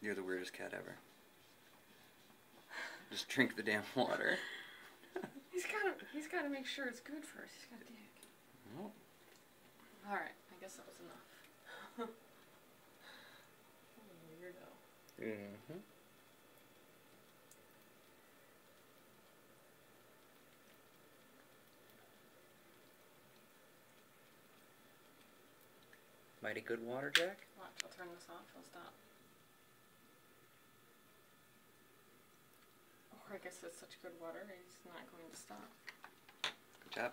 You're the weirdest cat ever. Just drink the damn water. He's gotta he's gotta make sure it's good first. He's gotta dig. Well, Alright, I guess that was enough. Weirdo. mm-hmm. Mighty good water, Jack. Watch, I'll turn this off, I'll stop. I guess it's such good water, he's not going to stop. Good job.